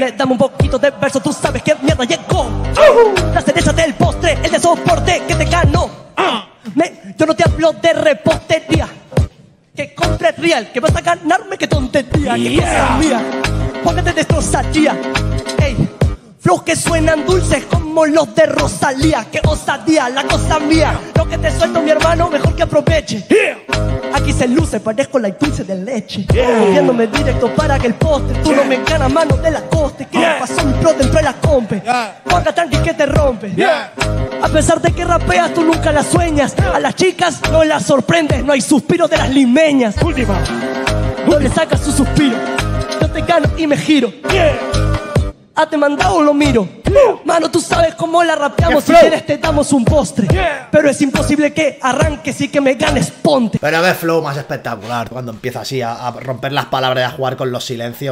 Le dame un poquito de verso, tú sabes que mierda llegó. La cereza del postre, el de soporte que te ganó. Me- yo no te hablo de repostería. Que compres real, que vas a ganarme, que tontería, que cosa mía. Póngate destrozaría. Ey, flows que suenan dulces como los de Rosalía. Que osadía, la cosa mía. Lo que te suelto, mi hermano, mejor que aproveche. Aquí se luce, parezco la dulce de leche. Moviéndome directo para que el poste. Tú no me ganas mano de la coste. ¿Qué le pasó mi pro dentro de la compe? Juega tranqui que te rompe. A pesar de que rapeas, tú nunca las sueñas. A las chicas no las sorprendes. No hay suspiro de las limeñas. Última. No le sacas su suspiro. Yo te gano y me giro. Ah, te mandado lo miro. Mano, tú sabes cómo la rapeamos. Si quieres te damos un postre. Pero es imposible que arranques y que me ganes, ponte. Pero qué flow más espectacular cuando empieza así a, a romper las palabras y a jugar con los silencios.